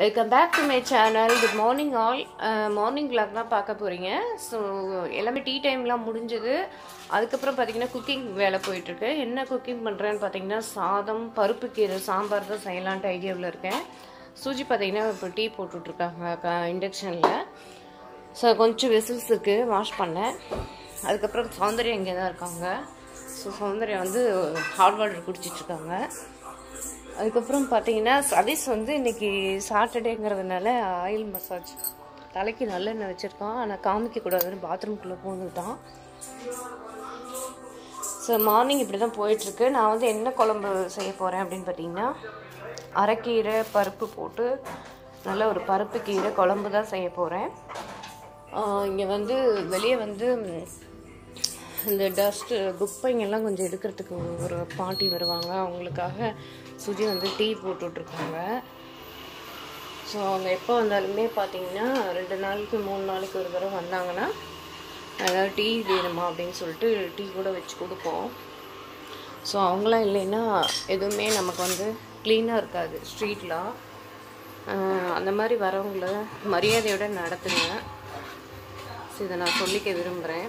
Welcome back to my channel good morning all morning vlog தான் பார்க்க போகிறீங்க so எல்லாமே டீ டைம்லாம் முடிஞ்சது. அதுக்கப்புறம் பார்த்தீங்கன்னா குக்கிங் வேலை போயிட்டுருக்கு. என்ன குக்கிங் பண்ணுறேன்னு பார்த்தீங்கன்னா சாதம் பருப்பு கீரை சாம்பார் தான் செய்யலான்ட்டு ஐடியாவில் இருக்கேன். சூஜி பார்த்தீங்கன்னா இப்போ டீ போட்டுட்ருக்காங்க இண்டக்ஷனில் ஸோ கொஞ்சம் வெசில்ஸ் இருக்குது வாஷ் பண்ணேன். அதுக்கப்புறம் சௌந்தர்யம் இங்கே தான் இருக்காங்க. ஸோ சௌந்தர்யம் வந்து ஹாட் வாட்டர் குடிச்சிட்ருக்காங்க. அதுக்கப்புறம் பார்த்தீங்கன்னா சதீஷ் வந்து இன்னைக்கு சாட்டர்டேங்கிறதுனால ஆயில் மசாஜ் தலைக்கு நல்லெண்ணெய் வச்சுருக்கான். ஆனால் காமிக்கக்கூடாதுன்னு பாத்ரூம்குள்ளே பூந்துட்டான். ஸோ மார்னிங் இப்படி தான் போயிட்டுருக்கு. நான் வந்து என்ன குழம்பு செய்ய போகிறேன் அப்படின்னு பார்த்தீங்கன்னா அரைக்கீரை பருப்பு போட்டு நல்ல ஒரு பருப்பு கீரை குழம்பு தான் செய்ய போகிறேன் இங்கே வந்து வெளியே வந்து இந்த டஸ்ட்டு குப்பைங்கெல்லாம் கொஞ்சம் எடுக்கிறதுக்கு ஒரு பாட்டி வருவாங்க. அவங்களுக்காக சுஜி வந்து டீ போட்டுட்ருக்காங்க. ஸோ அவங்க எப்போ வந்தாலுமே பார்த்தீங்கன்னா ரெண்டு நாளைக்கு மூணு நாளைக்கு ஒரு தடவை வந்தாங்கன்னா ஏதாவது டீ வேணுமா அப்படின்னு சொல்லிட்டு டீ கூட வச்சு கொடுப்போம். ஸோ அவங்களாம் இல்லைன்னா எதுவுமே நமக்கு வந்து க்ளீனாக இருக்காது ஸ்ட்ரீட்லாம் அந்த மாதிரி வரவங்கள மரியாதையோட நடத்துங்க. ஸோ இதை நான் சொல்லிக்க விரும்புகிறேன்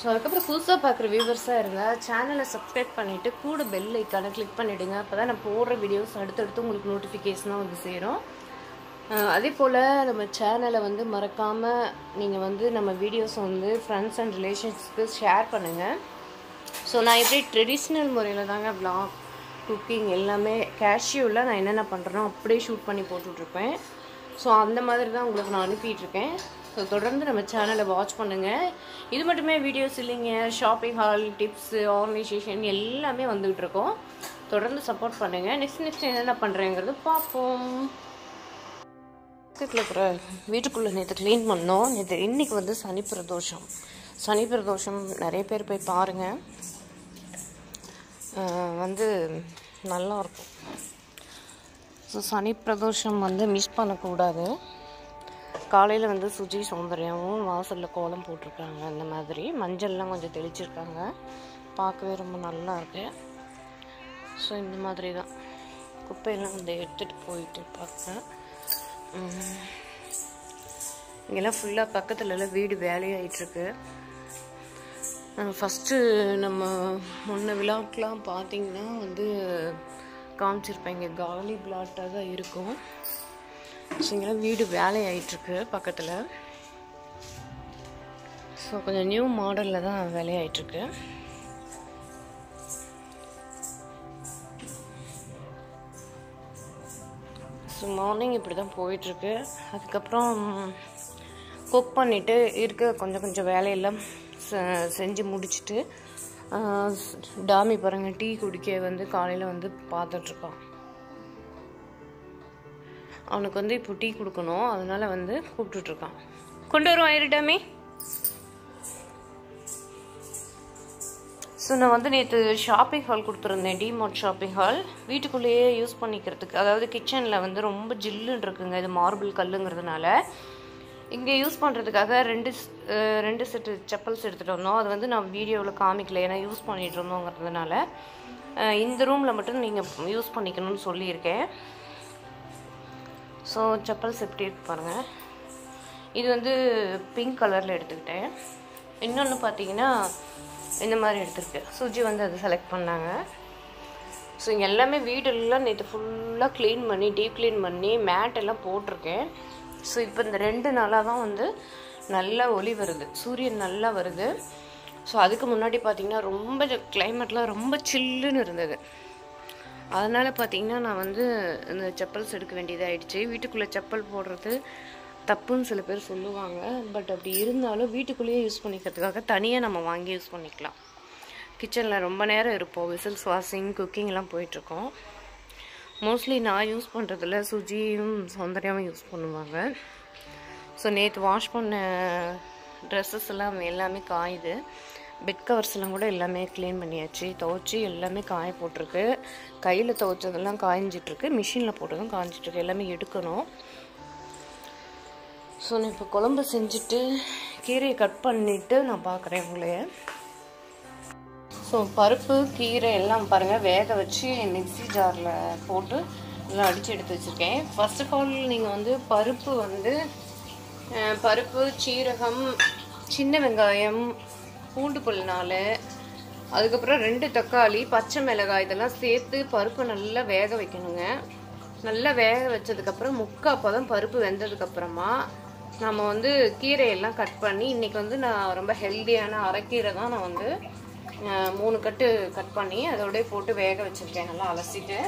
ஸோ அதுக்கப்புறம் புதுசாக பார்க்குற வியூவர்ஸாக இருந்தால் சேனலை சப்ஸ்கிரைப் பண்ணிவிட்டு கூட பெல் ஐக்கானை கிளிக் பண்ணிவிடுங்க அப்போ தான் நான் போடுற வீடியோஸ் அடுத்தடுத்து உங்களுக்கு நோட்டிஃபிகேஷனாக வந்து சேரும். அதே போல் நம்ம சேனலை வந்து மறக்காமல் நீங்கள் வந்து நம்ம வீடியோஸ் வந்து ஃப்ரெண்ட்ஸ் அண்ட் ரிலேஷன்ஸ்க்கு ஷேர் பண்ணுங்கள் ஸோ நான் எப்படி ட்ரெடிஷ்னல் முறையில் தாங்க வ்ளாக் குக்கிங் எல்லாமே கேஷ்யூவில் நான் என்னென்ன பண்ணுறேனோ அப்படியே ஷூட் பண்ணி போட்டுட்ருப்பேன். ஸோ அந்த மாதிரி தான் உங்களுக்கு நான் அனுப்பிட்டுருக்கேன் ஸோ தொடர்ந்து நம்ம சேனலை வாட்ச் பண்ணுங்கள் இது மட்டுமே வீடியோஸ் இல்லைங்க. ஷாப்பிங் ஹால் டிப்ஸு ஆர்கனைசேஷன் எல்லாமே வந்துகிட்டு இருக்கோம். தொடர்ந்து சப்போர்ட் பண்ணுங்கள் நெக்ஸ்ட் நெக்ஸ்ட் என்னென்ன பண்ணுறேங்கிறது பார்ப்போம். இருக்கிற வீட்டுக்குள்ளே நேற்று க்ளீன் பண்ணோம். நேற்று இன்றைக்கி வந்து சனி பிரதோஷம். சனி பிரதோஷம் நிறைய பேர் போய் பாருங்கள் வந்து நல்லாயிருக்கும் ஸோ சனி பிரதோஷம் வந்து மிஸ் பண்ணக்கூடாது. காலையில் வந்து சுஜி சௌந்தர்யாவும் வாசலில் கோலம் போட்டிருக்காங்க. அந்த மாதிரி மஞ்சள்லாம் கொஞ்சம் தெளிச்சிருக்காங்க. பார்க்கவே ரொம்ப நல்லா இருக்கு. ஸோ இந்த மாதிரி தான் குப்பையெல்லாம் வந்து எடுத்துகிட்டு போயிட்டு பார்ப்பேன் இங்கெல்லாம் ஃபுல்லாக பக்கத்துலலாம் வீடு வேலையாயிட்டுருக்கு. ஃபஸ்ட்டு நம்ம முன்ன விழாக்கெலாம் பார்த்திங்கன்னா வந்து காமிச்சிருப்பேன். இங்கே காலி பிளாட்டாக தான் இருக்கும். சரிங்களா வீடு வேலையாயிட்டுருக்கு பக்கத்தில். ஸோ கொஞ்சம் நியூ மாடலில் தான் வேலையாயிட்டுருக்கு. ஸோ மார்னிங் இப்படி தான் போயிட்டுருக்கு. அதுக்கப்புறம் குக் பண்ணிவிட்டு இருக்க கொஞ்சம் கொஞ்சம் வேலையெல்லாம் செஞ்சு முடிச்சுட்டு டாமி பாருங்கள் டீ குடிக்க வந்து காலையில் வந்து பார்த்துட்ருக்கோம் அவனுக்கு வந்து இப்போ டீ கொடுக்கணும். அதனால வந்து கூப்பிட்டுட்ருக்கான். கொண்டு வருவான் இரு ஸோ நான் வந்து நேற்று ஷாப்பிங் ஹால் கொடுத்துருந்தேன். டிமார்ட் ஷாப்பிங் ஹால் வீட்டுக்குள்ளேயே யூஸ் பண்ணிக்கிறதுக்கு அதாவது கிச்சனில் வந்து ரொம்ப ஜில்லுன்னு இருக்குங்க இது மார்பிள் கல்லுங்கிறதுனால. இங்கே யூஸ் பண்ணுறதுக்காக ரெண்டு ரெண்டு செட்டு செப்பல்ஸ் எடுத்துகிட்டு வந்தோம். அது வந்து நான் வீடியோவில் காமிக்கல ஏன்னா யூஸ் பண்ணிகிட்டு இருந்தோங்கிறதுனால. இந்த ரூமில் மட்டும் நீங்கள் யூஸ் பண்ணிக்கணும்னு சொல்லியிருக்கேன். ஸோ செப்பல்ஸ் எப்படி இருக்கு பாருங்கள் இது வந்து பிங்க் கலரில் எடுத்துக்கிட்டேன். இன்னொன்று பார்த்தீங்கன்னா இந்த மாதிரி எடுத்திருக்கு. சுஜி வந்து அதை செலக்ட் பண்ணாங்க. ஸோ இங்கே எல்லாமே வீடெல்லாம் நேற்று ஃபுல்லாக க்ளீன் பண்ணி டீப் க்ளீன் பண்ணி மேட் எல்லாம் போட்டிருக்கேன். ஸோ இப்போ இந்த ரெண்டு நாளாக தான் வந்து நல்லா ஒளி வருது. சூரியன் நல்லா வருது. ஸோ அதுக்கு முன்னாடி பார்த்திங்கன்னா ரொம்ப கிளைமேட்லாம் ரொம்ப சில்லுன்னு இருந்தது. அதனால் பார்த்திங்கன்னா நான் வந்து இந்த செப்பல்ஸ் எடுக்க வேண்டியதாகிடுச்சு வீட்டுக்குள்ளே செப்பல் போடுறது தப்புன்னு சில பேர் சொல்லுவாங்க. பட் அப்படி இருந்தாலும் வீட்டுக்குள்ளேயே யூஸ் பண்ணிக்கிறதுக்காக தனியாக நம்ம வாங்கி யூஸ் பண்ணிக்கலாம். கிச்சனில் ரொம்ப நேரம் இருப்போம். விசில்ஸ் வாஷிங் குக்கிங்லாம் போயிட்டுருக்கோம். மோஸ்ட்லி நான் யூஸ் பண்ணுறதில்ல சுஜியும் சௌந்தர்யாவும் யூஸ் பண்ணுவாங்க. ஸோ நேற்று வாஷ் பண்ண ட்ரெஸ்ஸஸ் எல்லாம் எல்லாமே காயுது. பெட் கவர்ஸ்லாம் கூட எல்லாமே க்ளீன் பண்ணியாச்சு. துவைச்சி எல்லாமே காய போட்டிருக்கு. கையில் துவைச்சதெல்லாம் காய்ஞ்சிட்ருக்கு மிஷினில் போட்டதும் காய்ஞ்சிட்ருக்கு எல்லாமே எடுக்கணும். ஸோ நான் இப்போ குழம்பு செஞ்சுட்டு கீரையை கட் பண்ணிவிட்டு நான் பார்க்குறேன் உங்களைய ஸோ பருப்பு கீரை எல்லாம் பாருங்கள் வேக வச்சு மிக்ஸி ஜாரில் போட்டு எல்லாம் அடித்து எடுத்து வச்சுருக்கேன். ஃபர்ஸ்ட் ஆஃப் ஆல் நீங்கள் வந்து பருப்பு வந்து பருப்பு சீரகம் சின்ன வெங்காயம் பூண்டு புல் நாலு அதுக்கப்புறம் ரெண்டு தக்காளி பச்சை மிளகாய் இதெல்லாம் சேர்த்து பருப்பை நல்லா வேக வைக்கணுங்க. நல்லா வேக வச்சதுக்கப்புறம் முக்கால் பதம் பருப்பு வெந்ததுக்கப்புறமா நம்ம வந்து கீரையெல்லாம் கட் பண்ணி இன்றைக்கி வந்து நான் ரொம்ப ஹெல்த்தியான அரைக்கீரை தான் நான் வந்து மூணு கட்டு கட் பண்ணி அதோடய போட்டு வேக வச்சுருக்கேன். நல்லா அலசிட்டு.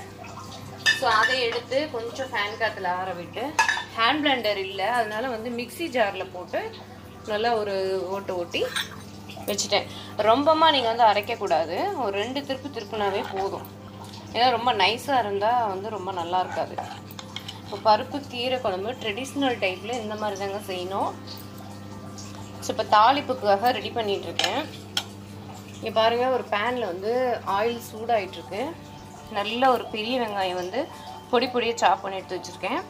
ஸோ அதை எடுத்து கொஞ்சம் ஃபேன் காற்றுல ஆற விட்டு ஹேண்ட் பிளெண்டர் இல்லை அதனால் வந்து மிக்சி ஜாரில் போட்டு நல்லா ஒரு ஓட்டு ஓட்டி வச்சுட்டேன். ரொம்பமாக நீங்கள் வந்து அரைக்கக்கூடாது ஒரு ரெண்டு திருப்பு திருப்புனாவே போதும். ஏன்னா ரொம்ப நைஸாக இருந்தால் வந்து ரொம்ப நல்லா இருக்காது. இப்போ பருப்பு கீரை குழம்பு ட்ரெடிஷ்னல் டைப்பில் இந்த மாதிரி தாங்க செய்யணும். ஸோ இப்போ தாளிப்புக்காக ரெடி பண்ணிகிட்ருக்கேன் இருக்கேன் இங்கே பாருங்கள் ஒரு பேனில் வந்து ஆயில் சூடாயிட்டிருக்கு. நல்ல ஒரு பெரிய வெங்காயம் வந்து பொடி பொடியை சாப் பண்ணி எடுத்து வச்சுருக்கேன்.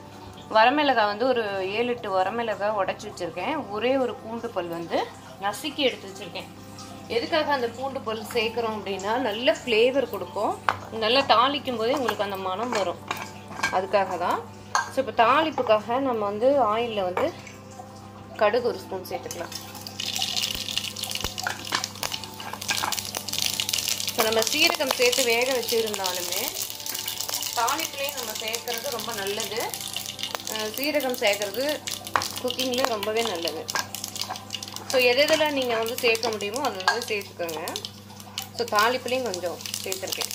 வரமிளகாய் வந்து ஒரு ஏழு எட்டு வரமிளகாய் உடச்சி வச்சுருக்கேன். ஒரே ஒரு பூண்டு பல் வந்து நசுக்கி எடுத்து வச்சுருக்கேன். எதுக்காக அந்த பூண்டு பொருள் சேர்க்குறோம் அப்படின்னா நல்ல ஃப்ளேவர் கொடுக்கும். நல்லா தாளிக்கும் போதே உங்களுக்கு அந்த மனம் வரும். அதுக்காக தான். ஸோ இப்போ தாளிப்புக்காக நம்ம வந்து ஆயிலில் வந்து கடுகு ஒரு ஸ்பூன் சேர்த்துக்கலாம். இப்போ நம்ம சீரகம் சேர்த்து வேக வச்சுருந்தாலுமே தாளிப்புலேயும் நம்ம சேர்க்கறது ரொம்ப நல்லது. சீரகம் சேர்க்கறது குக்கிங்கில் ரொம்பவே நல்லது. ஸோ எது எதில் நீங்கள் வந்து சேர்க்க முடியுமோ அதை வந்து சேர்த்துக்கோங்க. ஸோ தாளிப்புலேயும் கொஞ்சம் சேர்த்துருக்கேன்.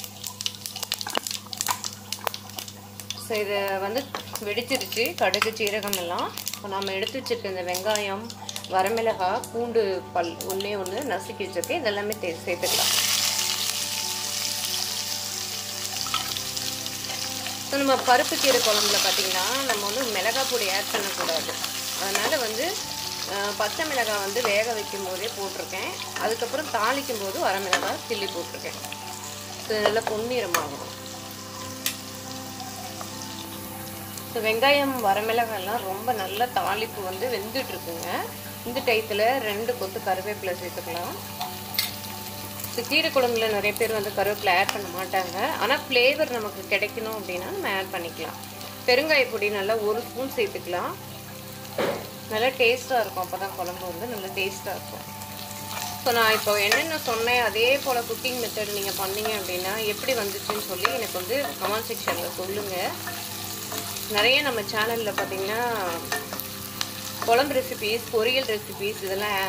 ஸோ இதை வந்து வெடிச்சிருச்சு. கடுகு சீரகம் எல்லாம். இப்போ நம்ம எடுத்து வச்சிருக்க இந்த வெங்காயம் வரமிளகாய் பூண்டு பல் ஒன்றே ஒன்று நசுக்கி வச்சுருக்கேன். இதெல்லாமே தே சேர்த்துக்கலாம். ஸோ நம்ம பருப்பு கீரை குழம்புல பார்த்தீங்கன்னா நம்ம வந்து மிளகாய் பொடி ஆட் பண்ணக்கூடாது. அதனால் வந்து பச்சை மிளகாய் வந்து வேக வைக்கும் போதே போட்டிருக்கேன். அதுக்கப்புறம் தாளிக்கும் போது வரமிளகாய் கிள்ளி போட்டிருக்கேன். இது நல்லா பொன்னிறமாகணும். ஸோ வெங்காயம் வரமிளகாய்லாம் ரொம்ப நல்ல தாளிப்பு வந்து வெந்துட்டுருக்குங்க. இந்த டயத்தில் ரெண்டு கொத்து கருவேப்பிலை சேர்த்துக்கலாம். ஸோ கீரை குழம்புல நிறைய பேர் வந்து கருவேப்பிலை ஆட் பண்ண மாட்டாங்க. ஆனால் ஃப்ளேவர் நமக்கு கிடைக்கணும் அப்படின்னா நம்ம ஆட் பண்ணிக்கலாம். பெருங்காய பொடி நல்லா ஒரு ஸ்பூன் சேர்த்துக்கலாம். நல்லா டேஸ்ட்டாக இருக்கும். அப்போ தான் குழம்பு வந்து நல்லா டேஸ்ட்டாக இருக்கும். ஸோ நான் இப்போ என்னென்ன சொன்னேன் அதே போல் குக்கிங் மெத்தட் நீங்கள் பண்ணீங்க அப்படின்னா எப்படி வந்துச்சுன்னு சொல்லி எனக்கு வந்து கமெண்ட் செக்ஷனில் சொல்லுங்கள் நிறைய நம்ம சேனலில் பார்த்தீங்கன்னா குழம்பு ரெசிபீஸ் பொரியல் ரெசிபீஸ் இதெல்லாம்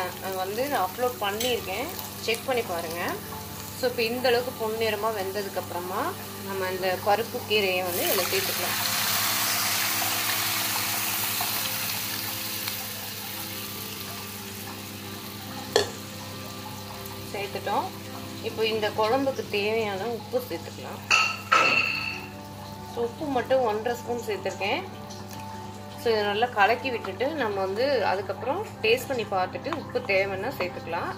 வந்து நான் அப்லோட் பண்ணியிருக்கேன். செக் பண்ணி பாருங்கள் ஸோ இப்போ இந்த அளவுக்கு பொன்னிறமாக வெந்ததுக்கப்புறமா நம்ம இந்த பருப்பு கீரையை வந்து இதில் சேர்த்துக்கலாம். சேர்த்துட்டோம். இப்போ இந்த குழம்புக்கு தேவையான உப்பு சேர்த்துக்கலாம். ஸோ உப்பு மட்டும் ஒன்றரை ஸ்பூன் சேர்த்துருக்கேன். ஸோ இதை நல்லா கலக்கி விட்டுட்டு நம்ம வந்து அதுக்கப்புறம் டேஸ்ட் பண்ணி பார்த்துட்டு உப்பு தேவைன்னா சேர்த்துக்கலாம்.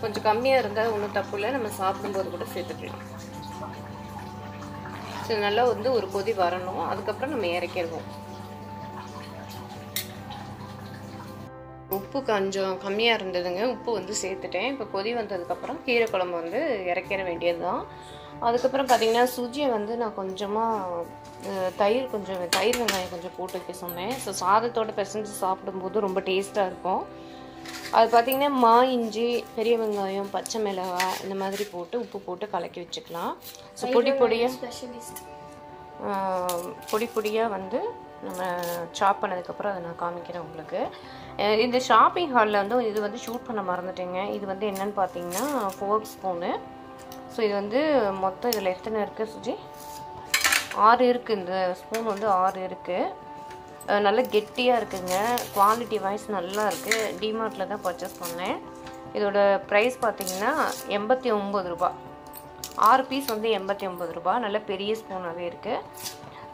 கொஞ்சம் கம்மியாக இருந்தால் ஒன்றும் தப்பு இல்லை. நம்ம சாப்பிடும்போது கூட சேர்த்துக்கலாம். ஸோ நல்லா வந்து ஒரு கொதி வரணும். அதுக்கப்புறம் நம்ம இறக்கிடுவோம். உப்பு கொஞ்சம் கம்மியாக இருந்ததுங்க. உப்பு வந்து சேர்த்துட்டேன். இப்போ கொதி வந்ததுக்கப்புறம் கீரை குழம்பு வந்து இறக்கிற வேண்டியது தான் அதுக்கப்புறம் பார்த்தீங்கன்னா சுஜியை வந்து நான் கொஞ்சமாக தயிர் கொஞ்சம் தயிர் வெங்காயம் கொஞ்சம் போட்டு வைக்க சொன்னேன். ஸோ சாதத்தோட பிசைஞ்சு சாப்பிடும்போது ரொம்ப டேஸ்ட்டாக இருக்கும். அது பார்த்தீங்கன்னா மா இஞ்சி பெரிய வெங்காயம் பச்சை மிளகாய் இந்த மாதிரி போட்டு உப்பு போட்டு கலக்கி வச்சுக்கலாம். ஸோ பொடி பொடியாக ஸ்பெஷலிஸ்ட் பொடி பொடியாக வந்து நம்ம சாப் பண்ணதுக்கப்புறம் அதை நான் காமிக்கிறேன் உங்களுக்கு. இந்த ஷாப்பிங் ஹாலில் வந்து இது வந்து ஷூட் பண்ண மறந்துட்டேங்க. இது வந்து என்னன்னு பார்த்தீங்கன்னா ஃபோர்க் ஸ்பூனு ஸோ இது வந்து மொத்தம் இதில் எத்தனை இருக்குது சுஜி? ஆறு இருக்குது இந்த ஸ்பூன் வந்து ஆறு இருக்குது நல்லா கெட்டியாக இருக்குங்க. குவாலிட்டி வைஸ் நல்லா இருக்குது டிமார்ட்டில் தான் பர்ச்சேஸ் பண்ணேன். இதோட ப்ரைஸ் பார்த்தீங்கன்னா எண்பத்தி ஒம்பது ரூபா. ஆறு பீஸ் வந்து எண்பத்தி ஒம்பது ரூபா. நல்ல பெரிய ஸ்பூனாகவே இருக்குது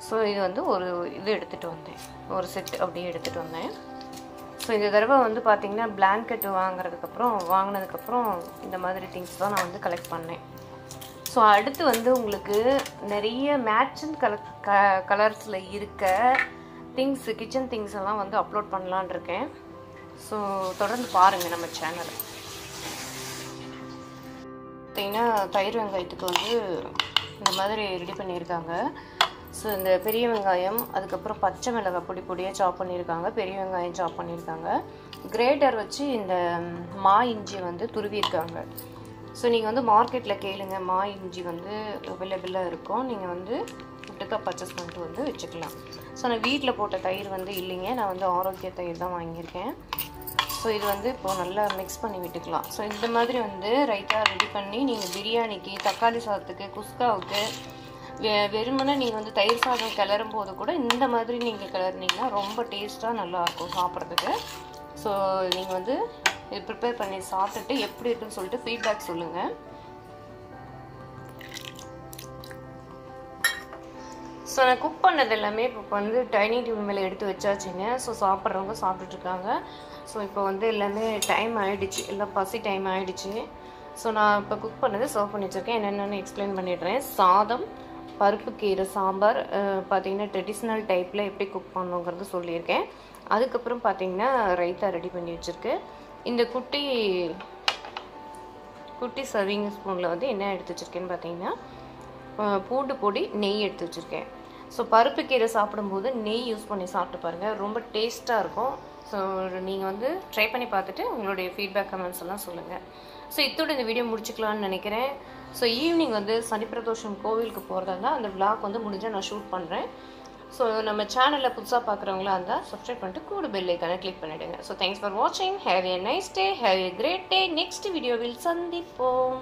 ஸோ இது வந்து ஒரு இது எடுத்துகிட்டு வந்தேன். ஒரு செட் அப்படியே எடுத்துகிட்டு வந்தேன். ஸோ இந்த தடவை வந்து பார்த்திங்கன்னா பிளாங்கெட் வாங்குறதுக்கப்புறம் வாங்கினதுக்கப்புறம் இந்த மாதிரி திங்ஸ் தான் நான் வந்து கலெக்ட் பண்ணேன். ஸோ அடுத்து வந்து உங்களுக்கு நிறைய மேட்சன் கல க கலர்ஸில் இருக்க திங்ஸ் கிச்சன் திங்ஸ் எல்லாம் வந்து அப்லோட் பண்ணலான் இருக்கேன். ஸோ தொடர்ந்து பாருங்கள் நம்ம சேனலை பார்த்திங்கன்னா தயிர் வெங்காயத்துக்கு வந்து இந்த மாதிரி ரெடி பண்ணியிருக்காங்க. ஸோ இந்த பெரிய வெங்காயம் அதுக்கப்புறம் பச்சை மிளகாய் பொடி பொடியாக சாப் பண்ணியிருக்காங்க. பெரிய வெங்காயம் சாப் பண்ணியிருக்காங்க. கிரேட்டர் வச்சு இந்த மா இஞ்சி வந்து துருவியிருக்காங்க. ஸோ நீங்கள் வந்து மார்க்கெட்டில் கேளுங்க. மா இஞ்சி வந்து அவைலபிளாக இருக்கும். நீங்கள் வந்து விட்டுக்கா பர்ச்சேஸ் பண்ணிட்டு வந்து வச்சுக்கலாம். ஸோ நான் வீட்டில் போட்ட தயிர் வந்து இல்லைங்க. நான் வந்து ஆரோக்கிய தயிர் தான் வாங்கியிருக்கேன். ஸோ இது வந்து இப்போது நல்லா மிக்ஸ் பண்ணி விட்டுக்கலாம். ஸோ இந்த மாதிரி வந்து ரைத்தா ரெடி பண்ணி நீங்கள் பிரியாணிக்கு தக்காளி சாதத்துக்கு குஸ்காவுக்கு வெறுமனே நீங்கள் வந்து தயிர் சாதம் கிளறும் போது கூட இந்த மாதிரி நீங்கள் கிளறினீங்கன்னா ரொம்ப டேஸ்ட்டாக நல்லாயிருக்கும் சாப்பிட்றதுக்கு. ஸோ நீங்கள் வந்து இது ப்ரிப்பேர் பண்ணி சாப்பிட்டுட்டு எப்படி இருக்குன்னு சொல்லிட்டு ஃபீட்பேக் சொல்லுங்கள் ஸோ நான் குக் பண்ணது எல்லாமே இப்போ வந்து டைனிங் டேபிள் மேலே எடுத்து வச்சாச்சுங்க. ஸோ சாப்பிட்றவங்க சாப்பிட்டுட்ருக்காங்க. ஸோ இப்போ வந்து எல்லாமே டைம் ஆகிடுச்சு எல்லாம் பசி டைம் ஆகிடுச்சு ஸோ நான் இப்போ குக் பண்ணது சர்வ் பண்ணி வச்சுருக்கேன் என்னென்னு எக்ஸ்பிளைன் பண்ணிடுறேன். சாதம் பருப்பு கீரை சாம்பார் பார்த்தீங்கன்னா ட்ரெடிஷ்னல் டைப்பில் எப்படி குக் பண்ணுங்கிறது சொல்லியிருக்கேன். அதுக்கப்புறம் பார்த்தீங்கன்னா ரைத்தா ரெடி பண்ணி வச்சுருக்கு. இந்த குட்டி குட்டி சர்விங் ஸ்பூனில் வந்து என்ன எடுத்து வச்சுருக்கேன்னு பார்த்தீங்கன்னா பூண்டு பொடி நெய் எடுத்து வச்சுருக்கேன். ஸோ பருப்பு கீரை சாப்பிடும்போது நெய் யூஸ் பண்ணி சாப்பிட்டு பாருங்கள் ரொம்ப டேஸ்ட்டாக இருக்கும். ஸோ நீங்கள் வந்து ட்ரை பண்ணி பார்த்துட்டு உங்களுடைய ஃபீட்பேக் கமெண்ட்ஸ் எல்லாம் சொல்லுங்கள் ஸோ இத்தோட இந்த வீடியோ முடிச்சுக்கலான்னு நினைக்கிறேன். ஸோ ஈவினிங் வந்து சனிப்பிரதோஷம் கோவிலுக்கு போகிறதா இருந்தால் அந்த விளாக் வந்து முடிஞ்சால் நான் ஷூட் பண்ணுறேன் ஸோ நம்ம சேனலில் புதுசாக பார்க்குறவங்களா இருந்தால் சப்ஸ்கிரைப் பண்ணிட்டு கூட பெல் ஐக்கானை கிளிக் பண்ணிவிடுங்க ஸோ தேங்க்ஸ் ஃபார் வாட்சிங் have a nice day have a great day next வீடியோவில் சந்திப்போம்.